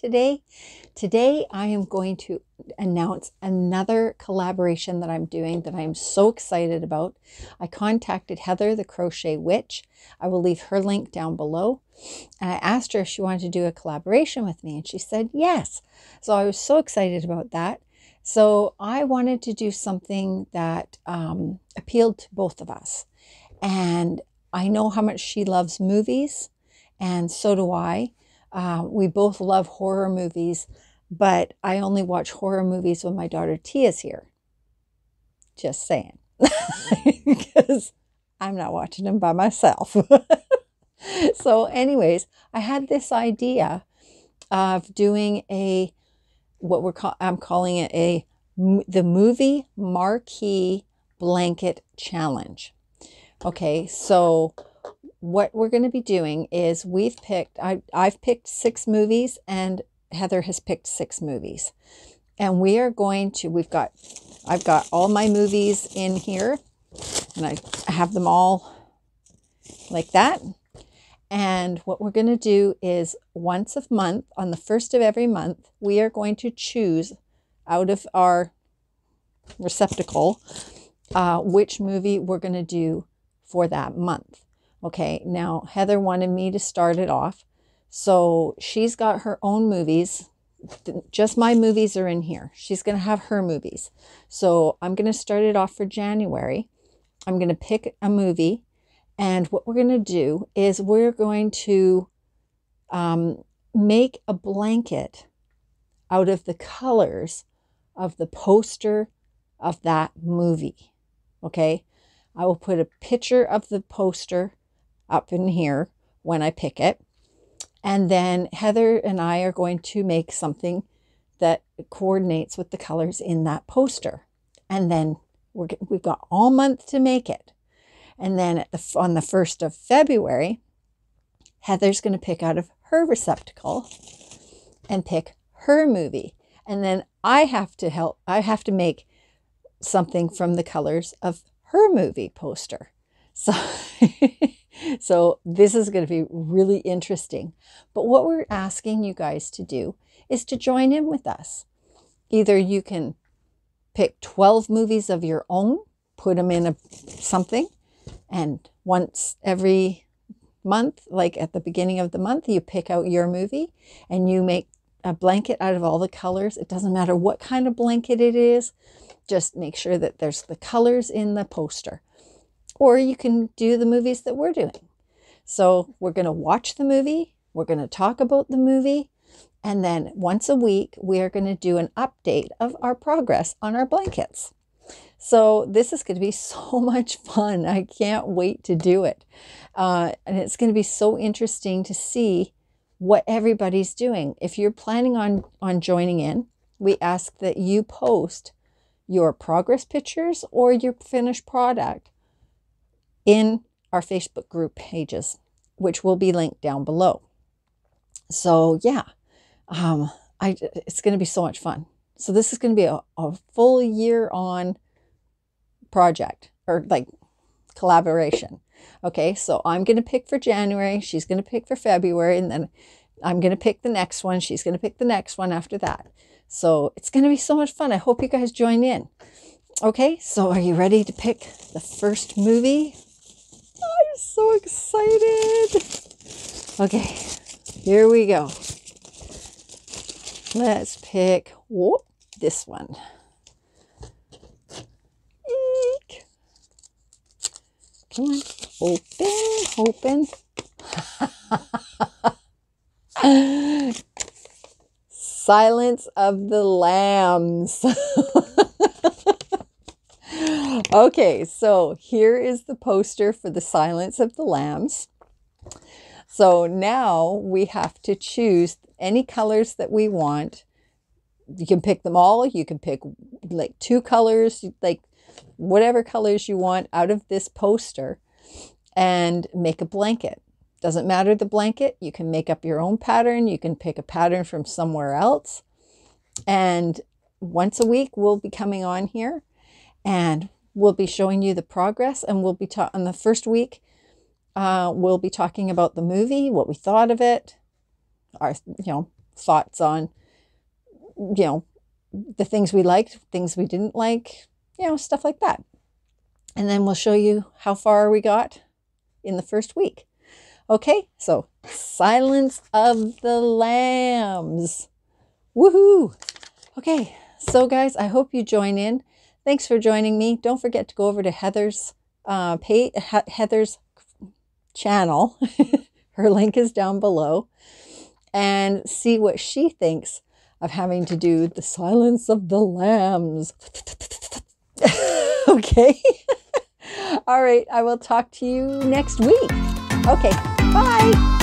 today. Today, I am going to announce another collaboration that I'm doing that I am so excited about. I contacted Heather, the Crochet Witch. I will leave her link down below. And I asked her if she wanted to do a collaboration with me, and she said yes. So I was so excited about that. So I wanted to do something that um, appealed to both of us. And I know how much she loves movies, and so do I. Uh, we both love horror movies, but I only watch horror movies when my daughter Tia's here. Just saying. because I'm not watching them by myself. so, anyways, I had this idea of doing a what we're call, I'm calling it a the movie marquee blanket challenge. Okay, so what we're going to be doing is we've picked I, I've picked six movies and Heather has picked six movies. And we are going to we've got I've got all my movies in here and I have them all like that. And what we're going to do is once a month, on the first of every month, we are going to choose out of our receptacle uh, which movie we're going to do for that month. Okay, now Heather wanted me to start it off. So she's got her own movies. Just my movies are in here. She's going to have her movies. So I'm going to start it off for January. I'm going to pick a movie. And what we're going to do is we're going to um, make a blanket out of the colors of the poster of that movie. Okay. I will put a picture of the poster up in here when I pick it. And then Heather and I are going to make something that coordinates with the colors in that poster. And then we're, we've got all month to make it. And then the, on the 1st of February, Heather's going to pick out of her receptacle and pick her movie. And then I have to help, I have to make something from the colors of her movie poster. So, so this is going to be really interesting. But what we're asking you guys to do is to join in with us. Either you can pick 12 movies of your own, put them in a something, and once every month, like at the beginning of the month, you pick out your movie and you make a blanket out of all the colors. It doesn't matter what kind of blanket it is, just make sure that there's the colors in the poster. Or you can do the movies that we're doing. So we're going to watch the movie, we're going to talk about the movie, and then once a week, we are going to do an update of our progress on our blankets. So this is going to be so much fun. I can't wait to do it. Uh, and it's going to be so interesting to see what everybody's doing. If you're planning on, on joining in, we ask that you post your progress pictures or your finished product in our Facebook group pages, which will be linked down below. So yeah, um, I, it's going to be so much fun. So this is going to be a, a full year on project or like collaboration. Okay, so I'm going to pick for January, she's going to pick for February, and then I'm going to pick the next one. She's going to pick the next one after that. So it's going to be so much fun. I hope you guys join in. Okay, so are you ready to pick the first movie? So excited. Okay, here we go. Let's pick whoop, this one. Eek. Come on, open, open. Silence of the Lambs. okay, so here is the poster for the Silence of the Lambs. So now we have to choose any colors that we want. You can pick them all. You can pick like two colors, like whatever colors you want out of this poster and make a blanket. Doesn't matter the blanket. You can make up your own pattern. You can pick a pattern from somewhere else. And once a week, we'll be coming on here and we'll be showing you the progress. And we'll be talking on the first week, uh, we'll be talking about the movie, what we thought of it, our, you know, thoughts on, you know, the things we liked, things we didn't like, you know, stuff like that. And then we'll show you how far we got in the first week. Okay, so Silence of the Lambs. Woohoo! Okay, so guys, I hope you join in. Thanks for joining me. Don't forget to go over to Heather's uh, pay, Heather's channel. Her link is down below. And see what she thinks of having to do the silence of the lambs. okay. All right. I will talk to you next week. Okay. Bye.